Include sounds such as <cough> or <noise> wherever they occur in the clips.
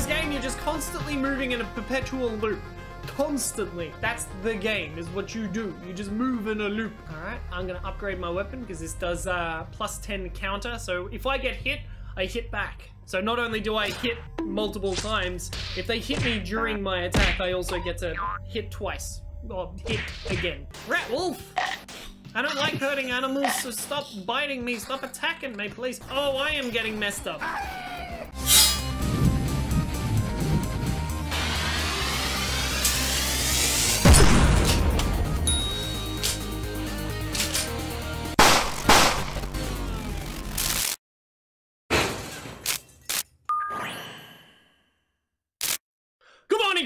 this game, you're just constantly moving in a perpetual loop. Constantly. That's the game, is what you do. You just move in a loop. Alright, I'm gonna upgrade my weapon because this does uh, plus 10 counter. So if I get hit, I hit back. So not only do I hit multiple times, if they hit me during my attack, I also get to hit twice. Or hit again. Ratwolf! I don't like hurting animals, so stop biting me, stop attacking me, please. Oh, I am getting messed up.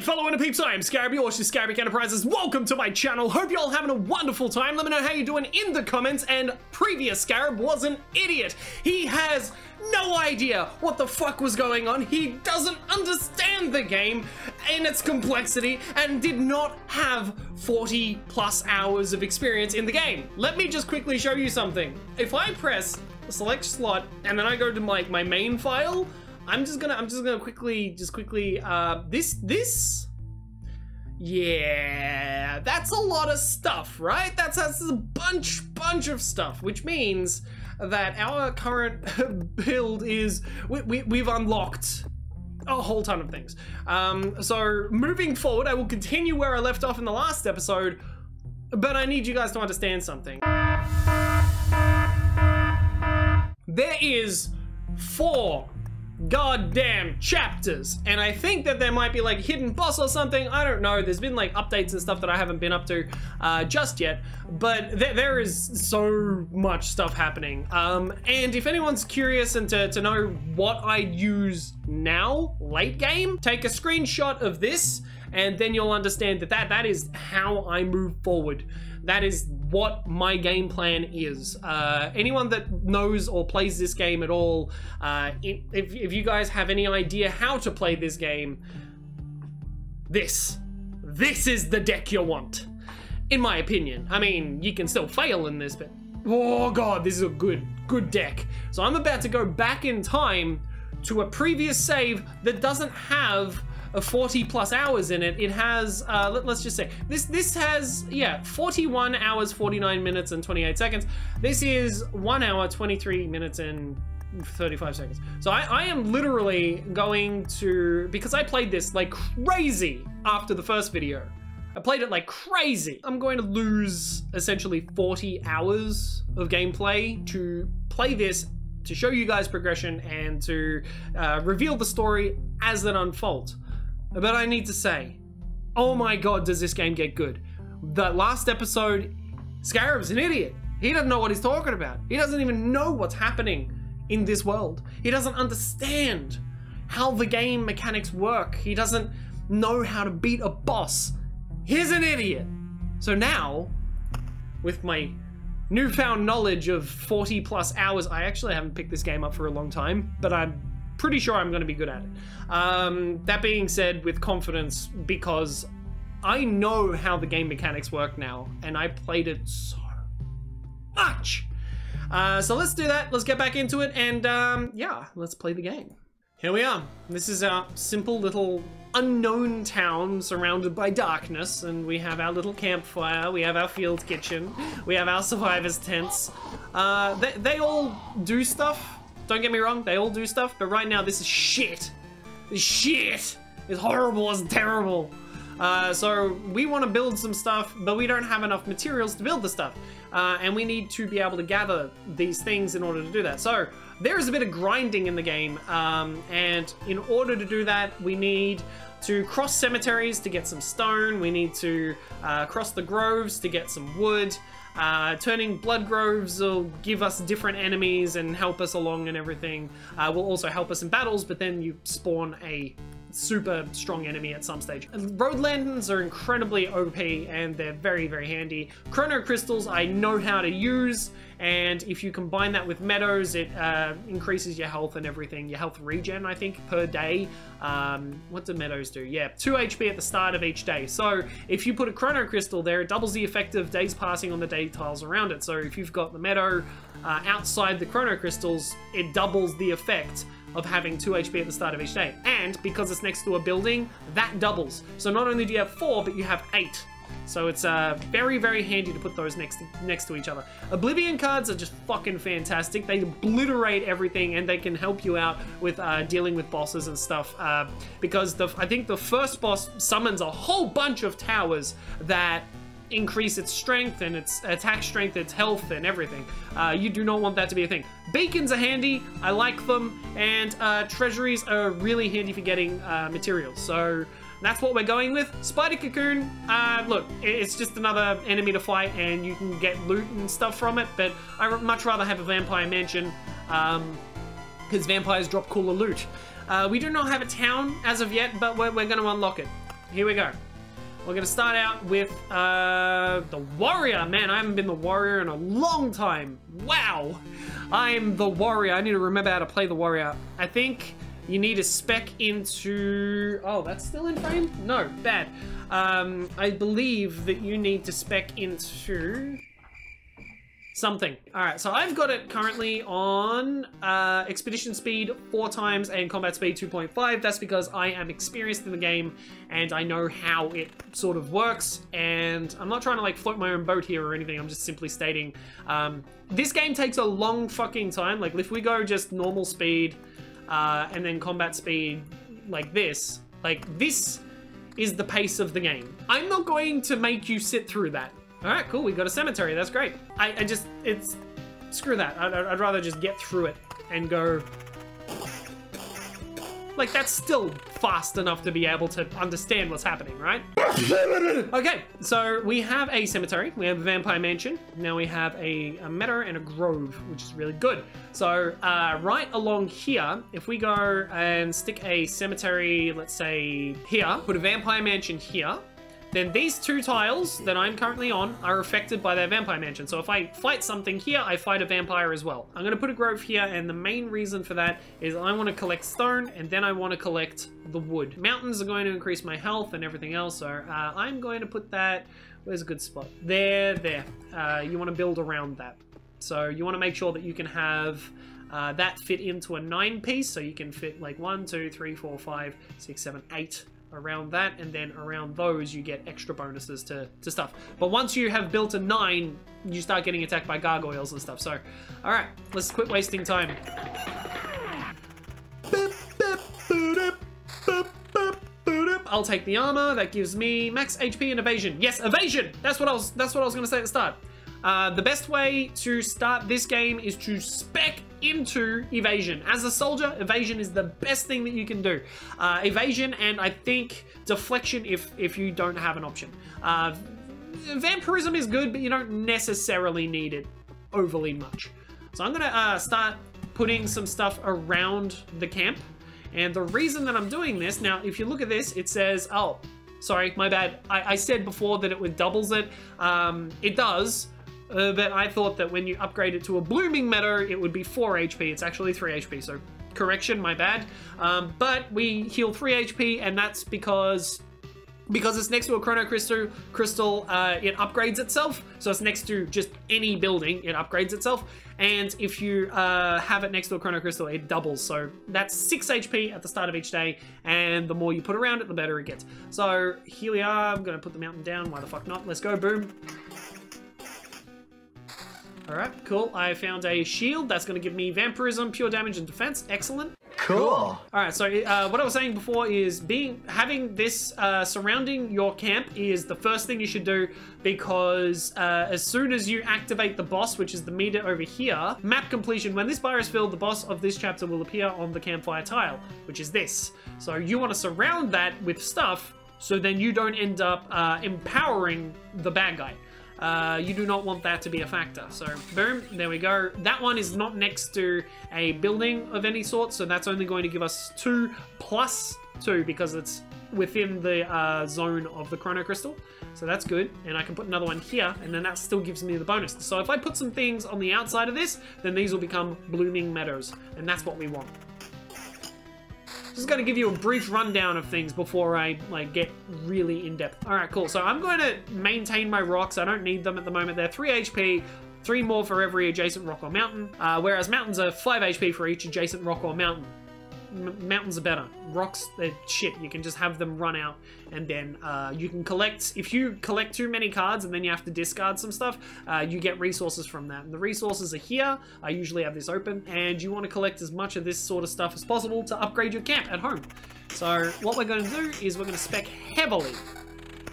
Fellow Interpeeps. I am Scarabic, or Scarabic Enterprises. Welcome to my channel. Hope you're all having a wonderful time. Let me know how you're doing in the comments. And previous Scarab was an idiot. He has no idea what the fuck was going on. He doesn't understand the game in its complexity and did not have 40 plus hours of experience in the game. Let me just quickly show you something. If I press select slot and then I go to my, my main file, I'm just gonna I'm just gonna quickly just quickly uh this this? Yeah that's a lot of stuff right? That's that's a bunch bunch of stuff which means that our current <laughs> build is we, we, we've unlocked a whole ton of things. Um so moving forward I will continue where I left off in the last episode but I need you guys to understand something. There is four goddamn chapters. And I think that there might be like hidden boss or something. I don't know. There's been like updates and stuff that I haven't been up to uh, just yet. But th there is so much stuff happening. Um, and if anyone's curious and to, to know what I use now, late game, take a screenshot of this and then you'll understand that that, that is how I move forward. That is what my game plan is. Uh, anyone that knows or plays this game at all, uh, if, if you guys have any idea how to play this game, this, this is the deck you want. In my opinion. I mean, you can still fail in this, but oh god, this is a good, good deck. So I'm about to go back in time to a previous save that doesn't have a 40 plus hours in it. It has, uh, let, us just say, this this has, yeah, 41 hours, 49 minutes, and 28 seconds. This is 1 hour, 23 minutes, and 35 seconds. So I, I am literally going to, because I played this like crazy after the first video. I played it like crazy. I'm going to lose essentially 40 hours of gameplay to play this to show you guys progression and to uh, reveal the story as it unfolds. But I need to say, oh my god, does this game get good. The last episode, Scarab's an idiot. He doesn't know what he's talking about. He doesn't even know what's happening in this world. He doesn't understand how the game mechanics work. He doesn't know how to beat a boss. He's an idiot. So now, with my newfound knowledge of 40 plus hours, I actually haven't picked this game up for a long time, but I'm pretty sure I'm going to be good at it. Um, that being said, with confidence, because I know how the game mechanics work now, and I played it so much. Uh, so let's do that. Let's get back into it, and um, yeah, let's play the game. Here we are. This is our simple little unknown town surrounded by darkness, and we have our little campfire, we have our field kitchen, we have our survivors' tents. Uh, they, they all do stuff don't get me wrong, they all do stuff, but right now this is shit. This shit. It's horrible, it's terrible. Uh, so we want to build some stuff, but we don't have enough materials to build the stuff. Uh, and we need to be able to gather these things in order to do that. So there is a bit of grinding in the game, um, and in order to do that, we need to cross cemeteries to get some stone, we need to uh, cross the groves to get some wood, uh, turning blood groves will give us different enemies and help us along and everything. Uh, will also help us in battles, but then you spawn a super strong enemy at some stage. Road lanterns are incredibly OP and they're very, very handy. Chrono crystals I know how to use and if you combine that with meadows, it uh, increases your health and everything. Your health regen, I think, per day. Um, what do meadows do? Yeah, 2 HP at the start of each day. So if you put a chrono crystal there, it doubles the effect of days passing on the day tiles around it. So if you've got the meadow uh, outside the chrono crystals, it doubles the effect of having 2 HP at the start of each day. And because it's next to a building, that doubles. So not only do you have 4, but you have 8. So it's uh, very, very handy to put those next to, next to each other. Oblivion cards are just fucking fantastic. They obliterate everything and they can help you out with uh, dealing with bosses and stuff. Uh, because the I think the first boss summons a whole bunch of towers that increase its strength and its attack strength, its health, and everything. Uh, you do not want that to be a thing. Beacons are handy, I like them, and uh, treasuries are really handy for getting uh, materials. So that's what we're going with. Spider Cocoon, uh, look, it's just another enemy to fight and you can get loot and stuff from it, but I would much rather have a Vampire Mansion because um, vampires drop cooler loot. Uh, we do not have a town as of yet, but we're, we're going to unlock it. Here we go. We're to start out with uh, the warrior. Man, I haven't been the warrior in a long time. Wow. I'm the warrior. I need to remember how to play the warrior. I think you need to spec into... Oh, that's still in frame? No, bad. Um, I believe that you need to spec into something. All right, so I've got it currently on uh, expedition speed four times and combat speed 2.5. That's because I am experienced in the game and I know how it sort of works. And I'm not trying to like float my own boat here or anything. I'm just simply stating um, this game takes a long fucking time. Like if we go just normal speed, uh, and then combat speed like this, like this is the pace of the game. I'm not going to make you sit through that. All right, cool, we got a cemetery, that's great. I, I just, it's, screw that. I'd, I'd rather just get through it and go like, that's still fast enough to be able to understand what's happening, right? okay, so we have a cemetery, we have a vampire mansion, now we have a, a meadow and a grove, which is really good. So, uh, right along here, if we go and stick a cemetery, let's say here, put a vampire mansion here, then these two tiles that I'm currently on are affected by their vampire mansion. So if I fight something here, I fight a vampire as well. I'm going to put a grove here, and the main reason for that is I want to collect stone, and then I want to collect the wood. Mountains are going to increase my health and everything else, so uh, I'm going to put that... Where's a good spot? There, there. Uh, you want to build around that. So you want to make sure that you can have... Uh, that fit into a nine piece, so you can fit like one, two, three, four, five, six, seven, eight around that, and then around those you get extra bonuses to, to stuff. But once you have built a 9, you start getting attacked by gargoyles and stuff. So, alright, let's quit wasting time. I'll take the armor. That gives me max HP and evasion. Yes, evasion. That's what I was. That's what I was going to say at the start. Uh, the best way to start this game is to spec into evasion. As a soldier, evasion is the best thing that you can do. Uh, evasion and I think deflection if, if you don't have an option. Uh, vampirism is good, but you don't necessarily need it overly much. So I'm gonna uh, start putting some stuff around the camp. And the reason that I'm doing this, now if you look at this, it says, oh, sorry, my bad. I, I said before that it doubles it. Um, it does, uh, but I thought that when you upgrade it to a blooming meadow, it would be 4 HP. It's actually 3 HP, so correction, my bad. Um, but we heal 3 HP, and that's because because it's next to a chrono crystal crystal uh, it upgrades itself. So it's next to just any building it upgrades itself. And if you uh, have it next to a chrono crystal it doubles. So that's 6 hp at the start of each day and the more you put around it the better it gets. So here we are. I'm gonna put the mountain down. Why the fuck not? Let's go. Boom Alright, cool. I found a shield. That's going to give me vampirism, pure damage, and defense. Excellent. Cool. Alright, so uh, what I was saying before is being having this uh, surrounding your camp is the first thing you should do because uh, as soon as you activate the boss, which is the meter over here, map completion, when this bar is filled, the boss of this chapter will appear on the campfire tile, which is this. So you want to surround that with stuff so then you don't end up uh, empowering the bad guy. Uh, you do not want that to be a factor. So boom, there we go. That one is not next to a building of any sort, so that's only going to give us two plus two because it's within the uh, zone of the Chrono Crystal. So that's good. And I can put another one here, and then that still gives me the bonus. So if I put some things on the outside of this, then these will become blooming meadows. And that's what we want. Just gonna give you a brief rundown of things before I like get really in depth. All right, cool. So I'm going to maintain my rocks. I don't need them at the moment. They're 3 HP, three more for every adjacent rock or mountain, uh, whereas mountains are 5 HP for each adjacent rock or mountain. Mountains are better. Rocks, they're shit. You can just have them run out, and then uh, you can collect. If you collect too many cards and then you have to discard some stuff, uh, you get resources from that. And the resources are here. I usually have this open, and you want to collect as much of this sort of stuff as possible to upgrade your camp at home. So what we're going to do is we're going to spec heavily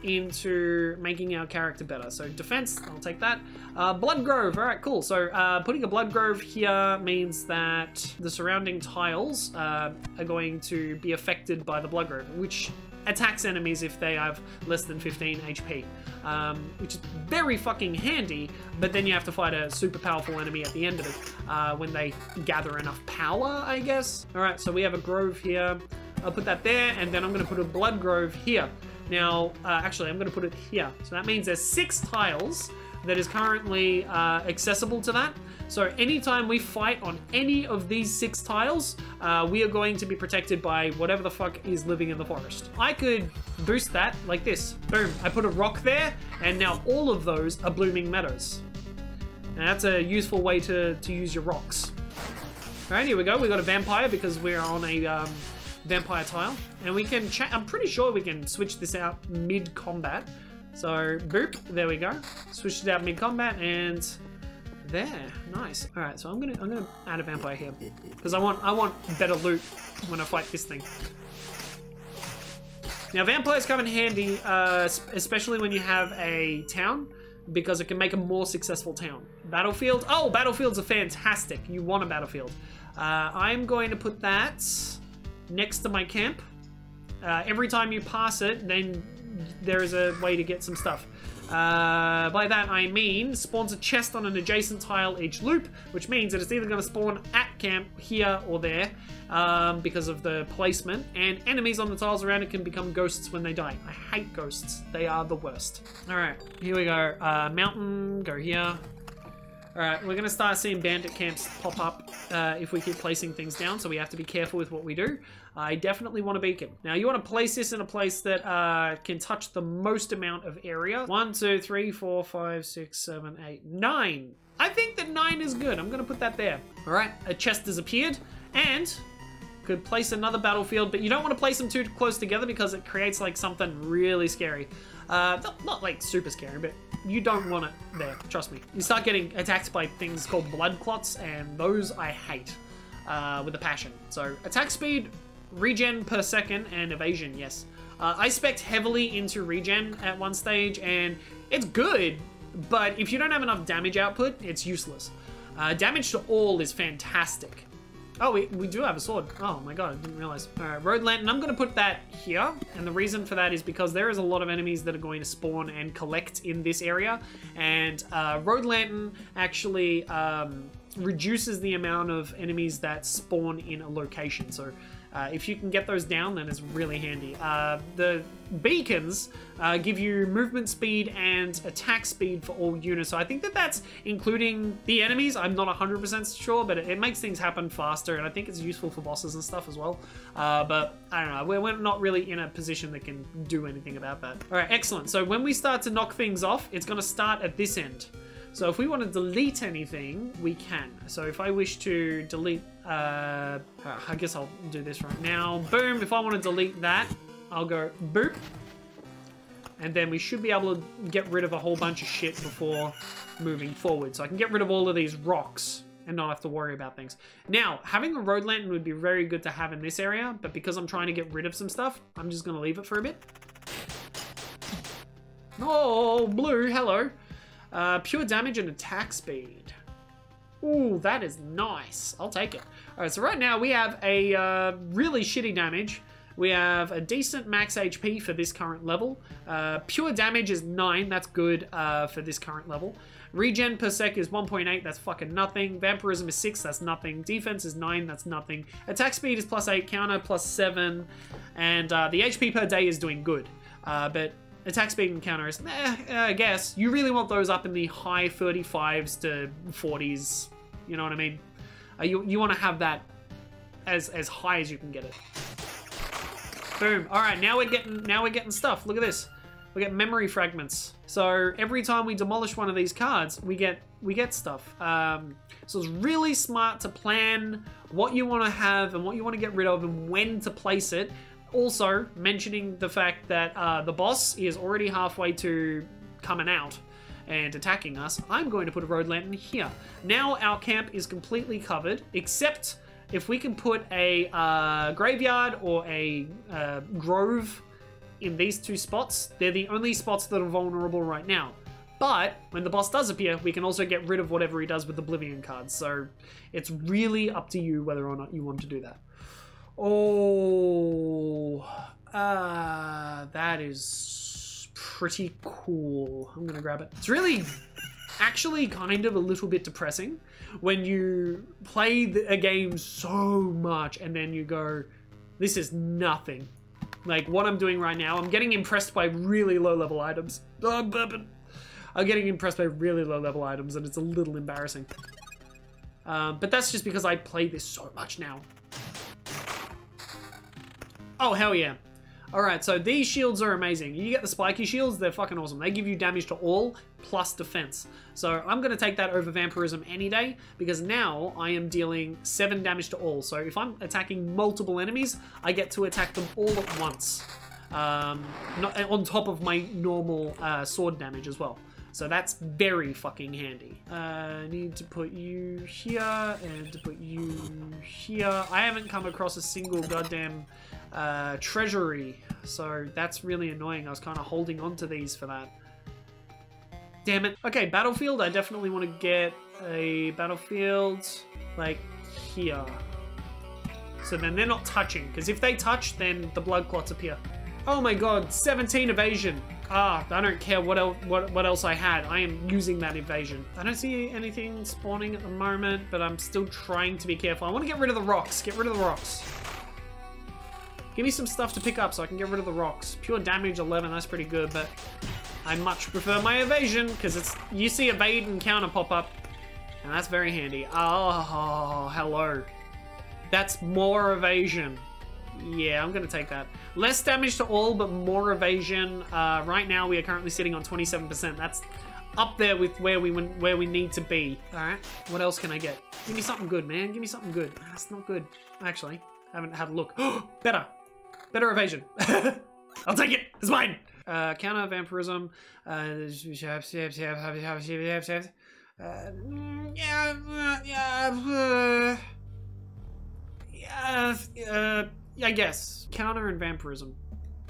into making our character better. So defense, I'll take that. Uh, Blood Grove, all right, cool. So uh, putting a Blood Grove here means that the surrounding tiles uh, are going to be affected by the Blood Grove, which attacks enemies if they have less than 15 HP, um, which is very fucking handy, but then you have to fight a super powerful enemy at the end of it uh, when they gather enough power, I guess. All right, so we have a grove here. I'll put that there, and then I'm going to put a blood grove here. Now, uh, actually, I'm going to put it here. So that means there's six tiles that is currently uh, accessible to that. So anytime we fight on any of these six tiles, uh, we are going to be protected by whatever the fuck is living in the forest. I could boost that like this. Boom, I put a rock there, and now all of those are blooming meadows. And that's a useful way to, to use your rocks. All right, here we go. We got a vampire because we're on a um, vampire tile. And we can, I'm pretty sure we can switch this out mid-combat. So, boop, there we go. Switch it out mid-combat and there, nice. All right, so I'm gonna I'm gonna add a vampire here because I want I want better loot when I fight this thing. Now vampires come in handy, uh, especially when you have a town because it can make a more successful town. Battlefield, oh, battlefields are fantastic. You want a battlefield. Uh, I'm going to put that next to my camp. Uh, every time you pass it, then there is a way to get some stuff. Uh, by that I mean spawns a chest on an adjacent tile each loop, which means that it's either going to spawn at camp here or there um, because of the placement, and enemies on the tiles around it can become ghosts when they die. I hate ghosts. They are the worst. Alright, here we go. Uh, mountain, go here. Alright, we're going to start seeing bandit camps pop up uh, if we keep placing things down, so we have to be careful with what we do. I definitely want a beacon. Now, you want to place this in a place that uh, can touch the most amount of area. One, two, three, four, five, six, seven, eight, nine. I think that nine is good. I'm going to put that there. Alright, a chest has appeared, and could place another battlefield, but you don't want to place them too close together because it creates like something really scary. Uh, not, not like super scary, but you don't want it there, trust me. You start getting attacked by things called blood clots, and those I hate uh, with a passion. So attack speed, regen per second, and evasion, yes. Uh, I spec heavily into regen at one stage, and it's good, but if you don't have enough damage output, it's useless. Uh, damage to all is fantastic. Oh, we, we do have a sword. Oh my god, I didn't realize. Alright, Road Lantern, I'm going to put that here. And the reason for that is because there is a lot of enemies that are going to spawn and collect in this area. And uh, Road Lantern actually um, reduces the amount of enemies that spawn in a location. So uh, if you can get those down, then it's really handy. Uh, the beacons uh, give you movement speed and attack speed for all units, so I think that that's including the enemies. I'm not 100% sure, but it, it, makes things happen faster, and I think it's useful for bosses and stuff as well. Uh, but I don't know, we're, we're not really in a position that can do anything about that. All right, excellent. So when we start to knock things off, it's going to start at this end. So if we want to delete anything, we can. So if I wish to delete, uh, I guess I'll do this right now. Boom, if I want to delete that, I'll go boop. And then we should be able to get rid of a whole bunch of shit before moving forward. So I can get rid of all of these rocks and not have to worry about things. Now, having a road lantern would be very good to have in this area, but because I'm trying to get rid of some stuff, I'm just going to leave it for a bit. Oh, blue, hello. Uh, pure damage and attack speed. Ooh, that is nice. I'll take it. Alright, so right now we have a uh, really shitty damage. We have a decent max HP for this current level. Uh, pure damage is 9, that's good uh, for this current level. Regen per sec is 1.8, that's fucking nothing. Vampirism is 6, that's nothing. Defense is 9, that's nothing. Attack speed is plus 8, counter plus 7. And uh, the HP per day is doing good. Uh, but Attack speed and counters, eh, I guess. You really want those up in the high 35s to 40s. You know what I mean? Uh, you you want to have that as as high as you can get it. Boom. All right, now we're getting now we're getting stuff. Look at this. We get memory fragments. So every time we demolish one of these cards, we get we get stuff. Um, so it's really smart to plan what you want to have and what you want to get rid of and when to place it. Also, mentioning the fact that uh, the boss is already halfway to coming out and attacking us, I'm going to put a road lantern here. Now our camp is completely covered, except if we can put a uh, graveyard or a uh, grove in these two spots, they're the only spots that are vulnerable right now. But when the boss does appear, we can also get rid of whatever he does with Oblivion cards. So it's really up to you whether or not you want to do that. Oh, uh, that is pretty cool. I'm gonna grab it. It's really actually kind of a little bit depressing when you play a game so much and then you go, this is nothing. Like what I'm doing right now, I'm getting impressed by really low level items. I'm. Getting impressed by really low level items and it's a little embarrassing. Um, but that's just because I play this so much now. Oh, hell yeah. Alright, so these shields are amazing. You get the spiky shields, they're fucking awesome. They give you damage to all, plus defense. So I'm going to take that over vampirism any day, because now I am dealing 7 damage to all. So if I'm attacking multiple enemies, I get to attack them all at once. Um, not, on top of my normal uh, sword damage as well. So that's very fucking handy. Uh, I need to put you here and to put you here. I haven't come across a single goddamn uh, treasury, so that's really annoying. I was kind of holding on to these for that. Damn it. Okay, battlefield. I definitely want to get a battlefield like here. So then they're not touching, because if they touch, then the blood clots appear. Oh my god, 17 evasion. Ah, I don't care what, el what, what else I had. I am using that evasion. I don't see anything spawning at the moment, but I'm still trying to be careful. I want to get rid of the rocks. Get rid of the rocks. Give me some stuff to pick up so I can get rid of the rocks. Pure damage 11, that's pretty good, but I much prefer my evasion because it's you see evade and counter pop up, and that's very handy. Oh, hello. That's more evasion. Yeah, I'm going to take that. Less damage to all, but more evasion. Uh, right now, we are currently sitting on 27%. That's up there with where we where we need to be. All right, what else can I get? Give me something good, man. Give me something good. That's not good, actually. I haven't had a look. <gasps> Better. Better evasion. <laughs> I'll take it. It's mine. Uh, counter vampirism. Uh, yeah, yeah, yeah, uh, I guess. Counter and vampirism.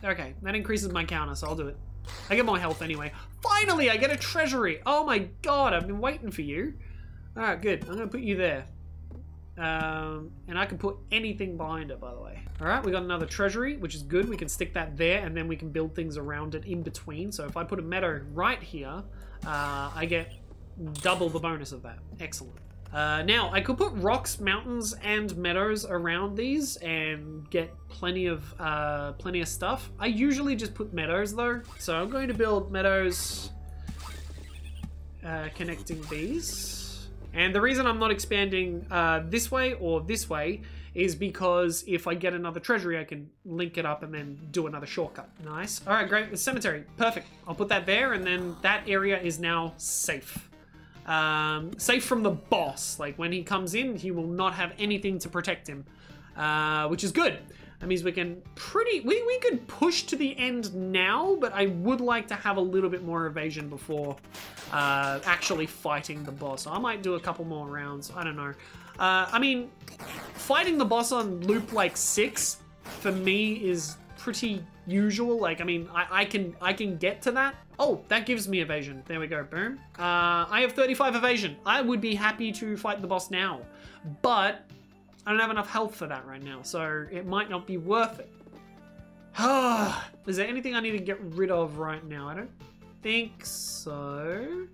Okay, that increases my counter, so I'll do it. I get more health anyway. Finally, I get a treasury. Oh my god, I've been waiting for you. Alright, good. I'm gonna put you there. Um, and I can put anything behind it, by the way. Alright, we got another treasury, which is good. We can stick that there, and then we can build things around it in between. So if I put a meadow right here, uh, I get double the bonus of that. Excellent. Uh, now, I could put rocks, mountains, and meadows around these and get plenty of uh, plenty of stuff. I usually just put meadows though, so I'm going to build meadows uh, connecting these. And the reason I'm not expanding uh, this way or this way is because if I get another treasury, I can link it up and then do another shortcut. Nice. All right, great. The cemetery. Perfect. I'll put that there, and then that area is now safe. Um, safe from the boss. Like when he comes in, he will not have anything to protect him, uh, which is good. That means we can pretty, we, we could push to the end now, but I would like to have a little bit more evasion before uh, actually fighting the boss. So I might do a couple more rounds. I don't know. Uh, I mean, fighting the boss on loop like six for me is pretty usual. Like, I mean, I, I can I can get to that. Oh, that gives me evasion. There we go, boom. Uh, I have 35 evasion. I would be happy to fight the boss now, but I don't have enough health for that right now, so it might not be worth it. <sighs> Is there anything I need to get rid of right now? I don't think so.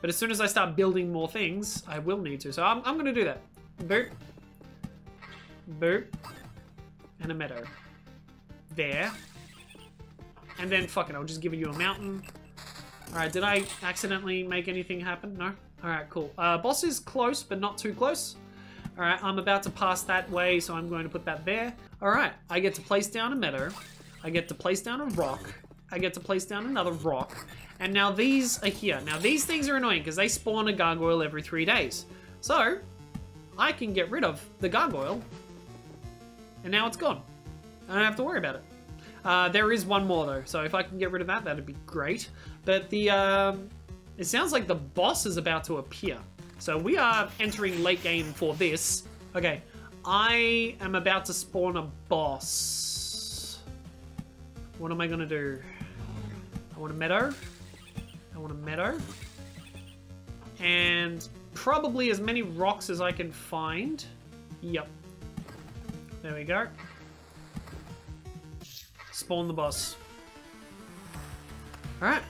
But as soon as I start building more things, I will need to. So I'm, I'm going to do that. Boop. Boop. And a meadow. There. And then, fuck it, I'll just give you a mountain. Alright, did I accidentally make anything happen? No? Alright, cool. Uh, boss is close, but not too close. Alright, I'm about to pass that way, so I'm going to put that there. Alright, I get to place down a meadow. I get to place down a rock. I get to place down another rock. And now these are here. Now these things are annoying because they spawn a gargoyle every three days. So, I can get rid of the gargoyle. And now it's gone. I don't have to worry about it. Uh, there is one more though, so if I can get rid of that, that'd be great. But the, um, it sounds like the boss is about to appear. So we are entering late game for this. Okay, I am about to spawn a boss. What am I gonna do? I want a meadow. I want a meadow. And probably as many rocks as I can find. Yep. There we go. Spawn the boss. Alright.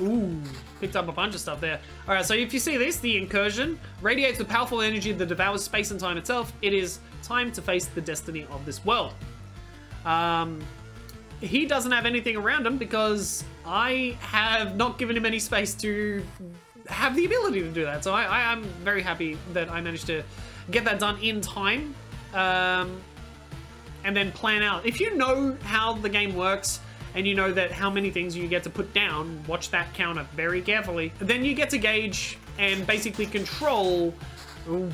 Ooh, picked up a bunch of stuff there. Alright, so if you see this, the incursion radiates the powerful energy that devours space and time itself. It is time to face the destiny of this world. Um, he doesn't have anything around him because I have not given him any space to have the ability to do that. So I, I am very happy that I managed to get that done in time. Um, and then plan out. If you know how the game works, and you know that how many things you get to put down, watch that counter very carefully, then you get to gauge and basically control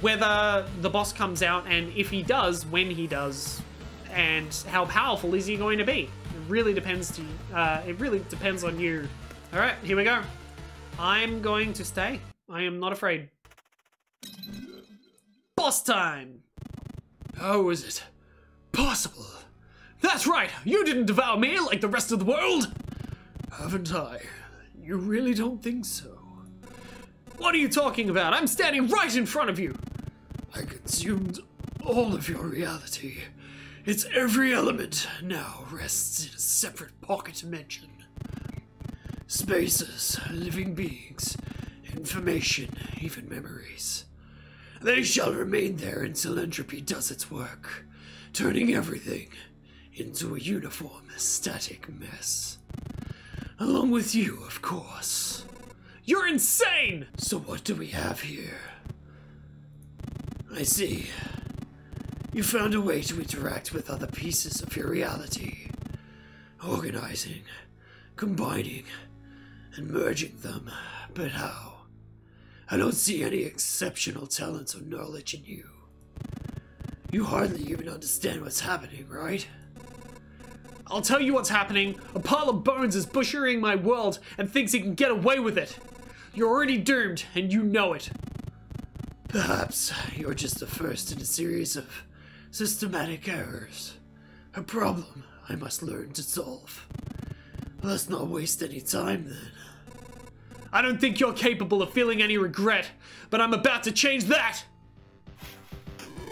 whether the boss comes out and if he does, when he does, and how powerful is he going to be. It really depends to uh, it really depends on you. All right, here we go. I'm going to stay. I am not afraid. Boss time. How is it possible? That's right, you didn't devour me like the rest of the world! Haven't I? You really don't think so? What are you talking about? I'm standing right in front of you! I consumed all of your reality. Its every element now rests in a separate pocket dimension. Spaces, living beings, information, even memories. They shall remain there until entropy does its work, turning everything into a uniform, static mess. Along with you, of course. You're insane! So what do we have here? I see. You found a way to interact with other pieces of your reality. Organizing, combining, and merging them. But how? I don't see any exceptional talents or knowledge in you. You hardly even understand what's happening, right? I'll tell you what's happening. A pile of bones is butchering my world and thinks he can get away with it. You're already doomed, and you know it. Perhaps you're just the first in a series of systematic errors. A problem I must learn to solve. Let's not waste any time then. I don't think you're capable of feeling any regret, but I'm about to change that!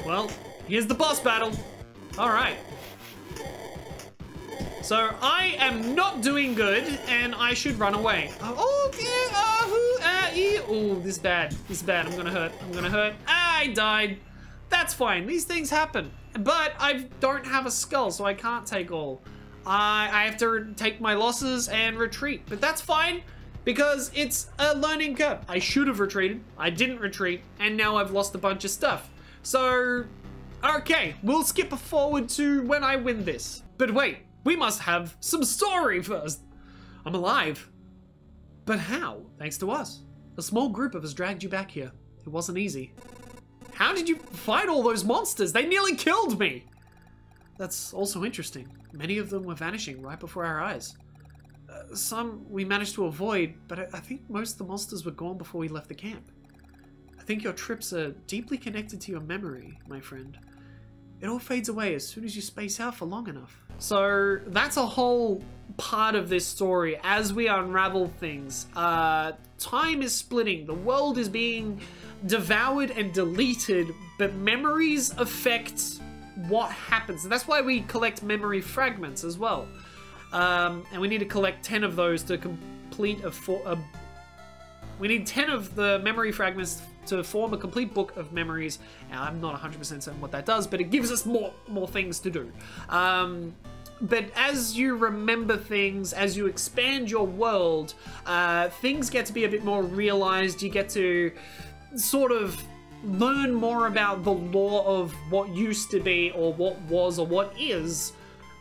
Well, here's the boss battle. Alright. So I am not doing good, and I should run away. Oh, yeah, uh, uh, oh, this is bad. This is bad. I'm gonna hurt. I'm gonna hurt. Ah, I died. That's fine. These things happen. But I don't have a skull, so I can't take all. I, I have to take my losses and retreat. But that's fine, because it's a learning curve. I should have retreated. I didn't retreat, and now I've lost a bunch of stuff. So, okay, we'll skip forward to when I win this. But wait, we must have some story first. I'm alive. But how? Thanks to us. A small group of us dragged you back here. It wasn't easy. How did you fight all those monsters? They nearly killed me! That's also interesting. Many of them were vanishing right before our eyes. Uh, some we managed to avoid, but I, I think most of the monsters were gone before we left the camp. I think your trips are deeply connected to your memory, my friend. It all fades away as soon as you space out for long enough. So that's a whole part of this story as we unravel things. Uh, time is splitting. The world is being devoured and deleted, but memories affect what happens. And that's why we collect memory fragments as well. Um, and we need to collect 10 of those to complete a, a we need 10 of the memory fragments to form a complete book of memories. Now, I'm not 100% certain what that does, but it gives us more more things to do. Um, but as you remember things, as you expand your world, uh, things get to be a bit more realized. You get to sort of learn more about the law of what used to be or what was or what is.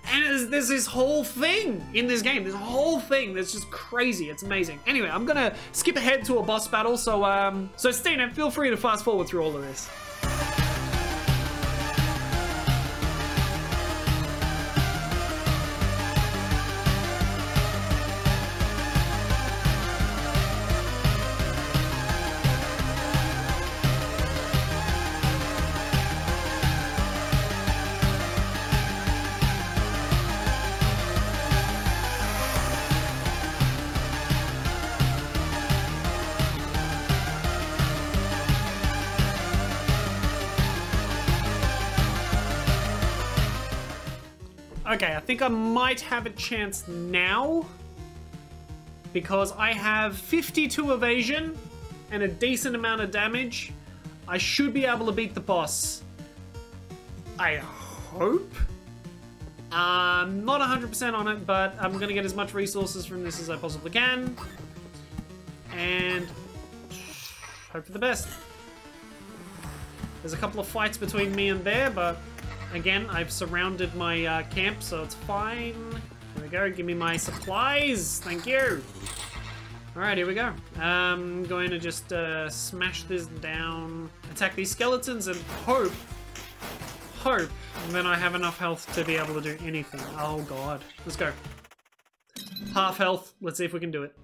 And there's, this whole thing in this game. This whole thing that's just crazy. It's amazing. Anyway, I'm gonna skip ahead to a boss battle. So, um, so Stina, feel free to fast forward through all of this. Think I might have a chance now. Because I have 52 evasion and a decent amount of damage. I should be able to beat the boss. I hope. I'm not 100% on it, but I'm going to get as much resources from this as I possibly can. And hope for the best. There's a couple of fights between me and there, but Again, I've surrounded my uh, camp, so it's fine. There we go. Give me my supplies. Thank you. All right, here we go. I'm going to just uh, smash this down, attack these skeletons, and hope, hope that I have enough health to be able to do anything. Oh god. Let's go. Half health. Let's see if we can do it.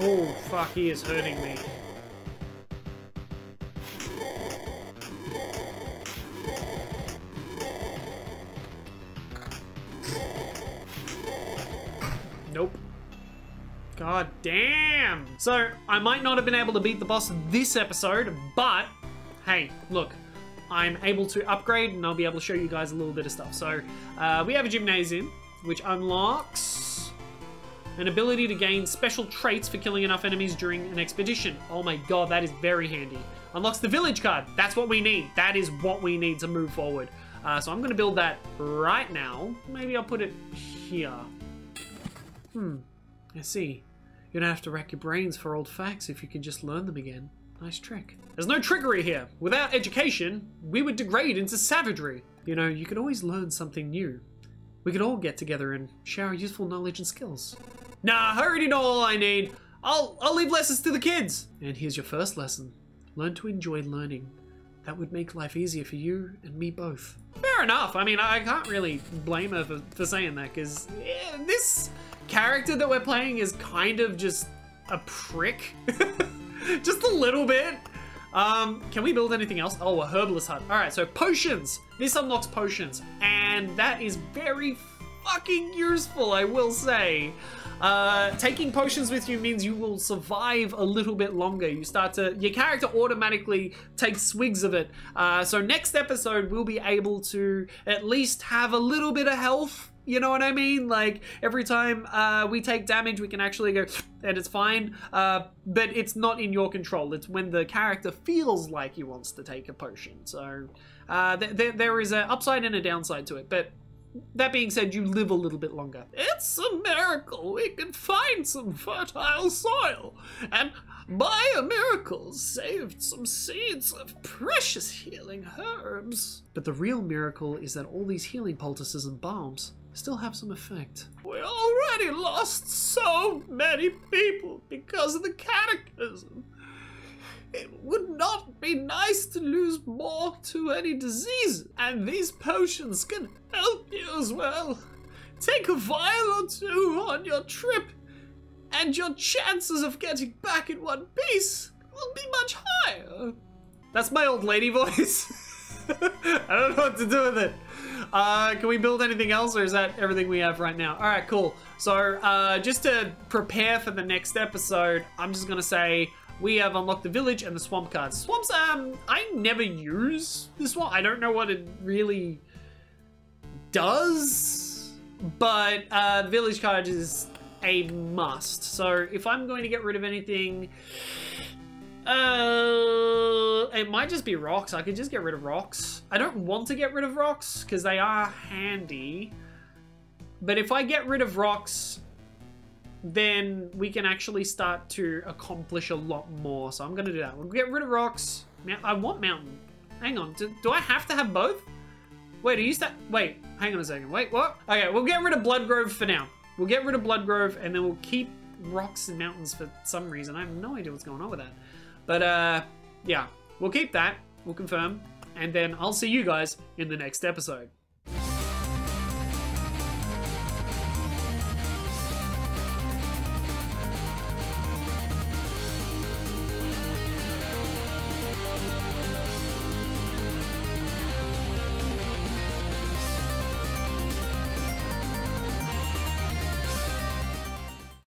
Oh, fuck, he is hurting me. Nope. God damn! So, I might not have been able to beat the boss this episode, but hey, look, I'm able to upgrade and I'll be able to show you guys a little bit of stuff. So, uh, we have a gymnasium, which unlocks an ability to gain special traits for killing enough enemies during an expedition. Oh my god, that is very handy. Unlocks the village card. That's what we need. That is what we need to move forward. Uh, so I'm going to build that right now. Maybe I'll put it here. Hmm, I see. You don't have to rack your brains for old facts if you can just learn them again. Nice trick. There's no trickery here. Without education, we would degrade into savagery. You know, you could always learn something new. We could all get together and share our useful knowledge and skills. Nah, I already know all I need. I'll, I'll leave lessons to the kids. And here's your first lesson. Learn to enjoy learning. That would make life easier for you and me both. Fair enough. I mean, I can't really blame her for, for saying that, because yeah, this character that we're playing is kind of just a prick. <laughs> just a little bit. Um, can we build anything else? Oh, a herbalist hut. All right, so potions. This unlocks potions, and that is very fucking useful, I will say. Uh, taking potions with you means you will survive a little bit longer. You start to, your character automatically takes swigs of it. Uh, so next episode, we'll be able to at least have a little bit of health you know what I mean? Like every time uh, we take damage, we can actually go <sniffs> and it's fine. Uh, but it's not in your control. It's when the character feels like he wants to take a potion. So uh, th th there is an upside and a downside to it. But that being said, you live a little bit longer. It's a miracle we can find some fertile soil. And by a miracle, saved some seeds of precious healing herbs. But the real miracle is that all these healing poultices and balms still have some effect. We already lost so many people because of the cataclysm. It would not be nice to lose more to any disease, and these potions can help you as well. Take a vial or two on your trip, and your chances of getting back in one piece will be much higher. That's my old lady <laughs> voice. I don't know what to do with it. Uh, can we build anything else, or is that everything we have right now? All right, cool. So uh, just to prepare for the next episode, I'm just gonna say we have unlocked the village and the swamp cards. Swamps, um, I never use this one. I don't know what it really does, but uh, the village card is a must. So if I'm going to get rid of anything, uh, it might just be rocks. I could just get rid of rocks. I don't want to get rid of rocks because they are handy. But if I get rid of rocks, then we can actually start to accomplish a lot more. So I'm gonna do that. We'll get rid of rocks. I want mountain. Hang on, do, do I have to have both? Wait, are you sta- Wait, hang on a second. Wait, what? Okay, we'll get rid of Bloodgrove for now. We'll get rid of Bloodgrove and then we'll keep rocks and mountains for some reason. I have no idea what's going on with that. But, uh, yeah, we'll keep that. We'll confirm. And then I'll see you guys in the next episode.